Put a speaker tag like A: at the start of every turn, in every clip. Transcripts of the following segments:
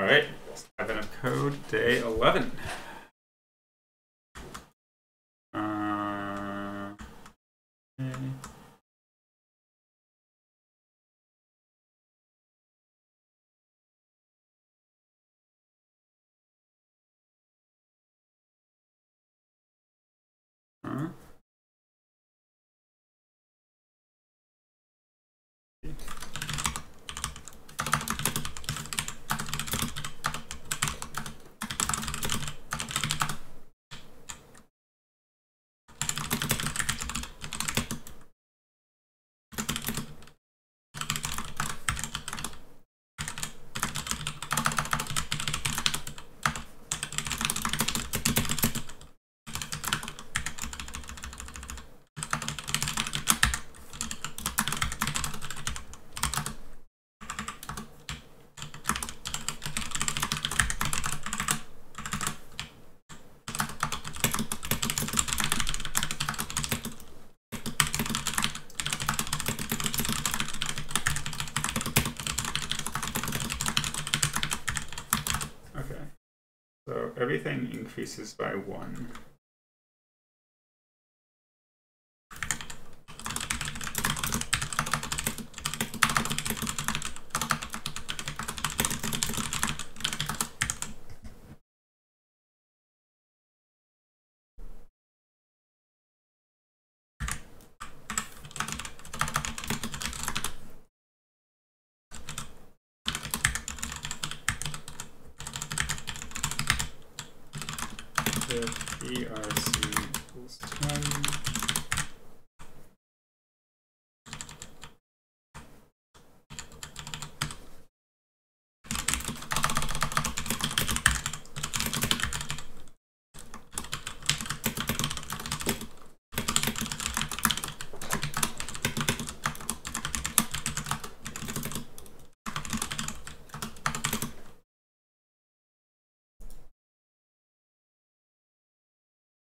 A: All right, Advent of Code, day 11. Uh, okay. Huh? Okay. So everything increases by one. If ERC equals 10.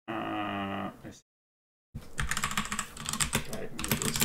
A: Uh, I see. Right, let me do this.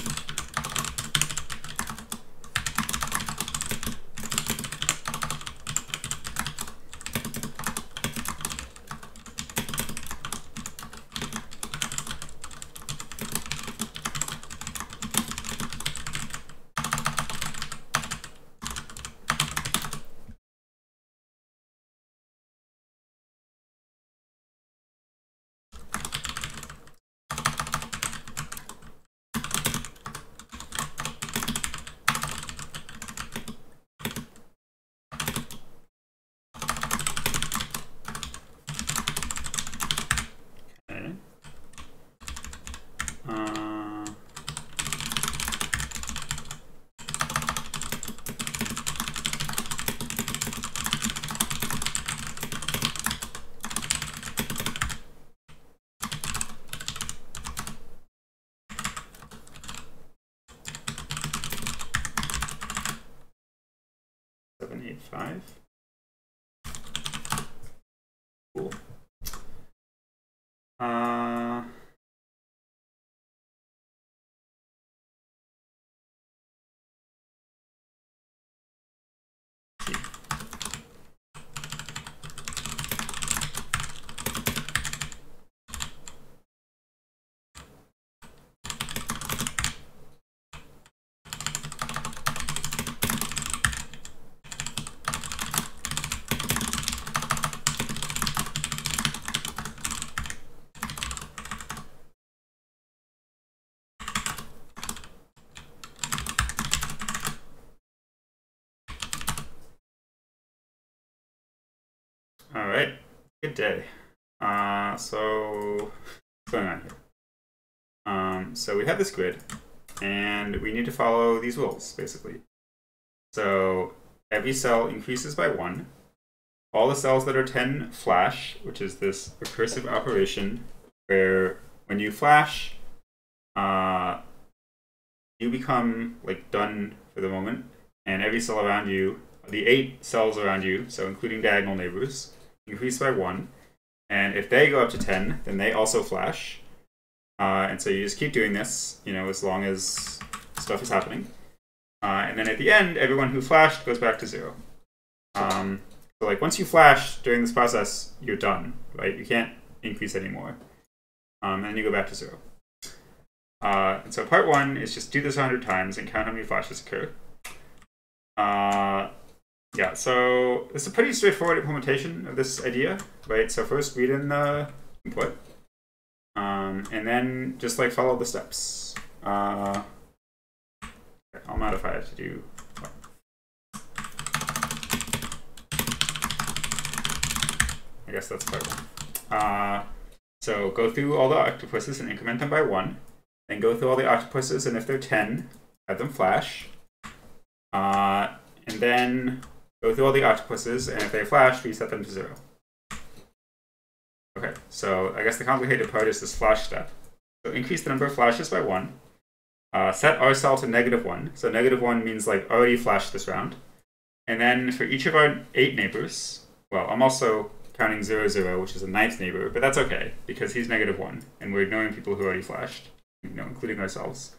A: Okay. Uh, seven, eight, five. Cool. Uh, all right. Good day. Uh, so what's going on here? Um, so we have this grid, and we need to follow these rules basically. So every cell increases by one. All the cells that are 10 flash, which is this recursive operation where when you flash, uh, you become like done for the moment, and every cell around you, the eight cells around you, so including diagonal neighbors, increase by one. And if they go up to 10, then they also flash. Uh, and so you just keep doing this, you know, as long as stuff is happening. Uh, and then at the end, everyone who flashed goes back to zero. Um, So like once you flash during this process, you're done, right? You can't increase anymore. Um, and then you go back to zero. Uh, and so part one is just do this 100 times and count how many flashes occur. Yeah, so it's a pretty straightforward implementation of this idea, right? So first read in the input, um, and then just like follow the steps. Uh, I'll modify it to do. I guess that's part one. Uh, so go through all the octopuses and increment them by one. Then go through all the octopuses, and if they're 10, have them flash. Uh, and then go through all the octopuses, and if they flash, reset them to zero. Okay, so I guess the complicated part is this flash step. So increase the number of flashes by one. Uh, set RSL to negative one. So negative one means like already flashed this round. And then for each of our eight neighbors, well, I'm also counting zero zero, which is a ninth neighbor, but that's okay because he's negative one, and we're ignoring people who already flashed, you know, including ourselves.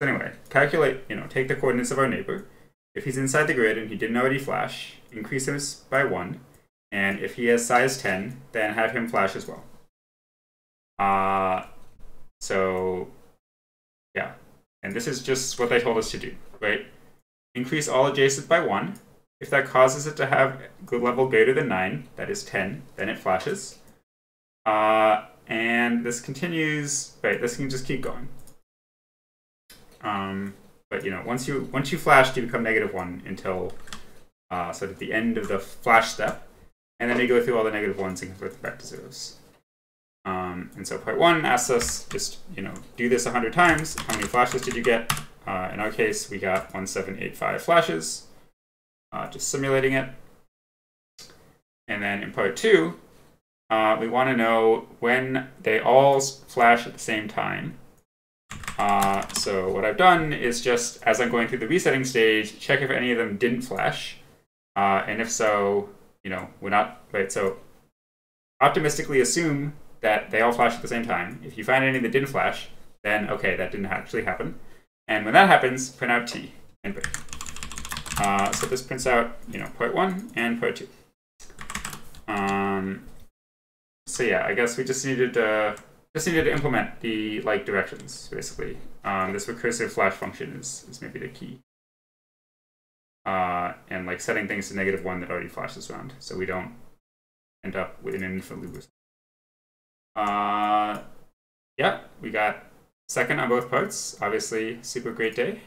A: So anyway, calculate, you know, take the coordinates of our neighbor. If he's inside the grid and he didn't already flash, increase him by one, and if he has size 10, then have him flash as well. Uh, so, yeah. And this is just what they told us to do, right? Increase all adjacent by 1. If that causes it to have level greater than 9, that is 10, then it flashes. Uh, and this continues, right, this can just keep going. Um, but, you know, once you once you flash, you become negative 1 until, uh, so at the end of the flash step, and then you go through all the negative ones and convert them back to zeros. Um, and so part one asks us just, you know, do this 100 times. How many flashes did you get? Uh, in our case, we got 1785 flashes, uh, just simulating it. And then in part two, uh, we want to know when they all flash at the same time. Uh, so what I've done is just, as I'm going through the resetting stage, check if any of them didn't flash. Uh, and if so, you know, we're not, right? So optimistically assume that they all flash at the same time. If you find any that didn't flash, then okay, that didn't actually happen. And when that happens, print out T and break. Uh, so this prints out, you know, one and two. Um, so yeah, I guess we just needed to just needed to implement the like directions basically. Um, this recursive flash function is is maybe the key. Uh, and like setting things to negative one that already flashes around, so we don't end up with an infinite loop. Uh, yeah, we got second on both parts. Obviously, super great day.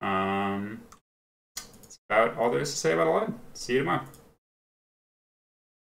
A: Um, that's about all there is to say about a lot. See you tomorrow.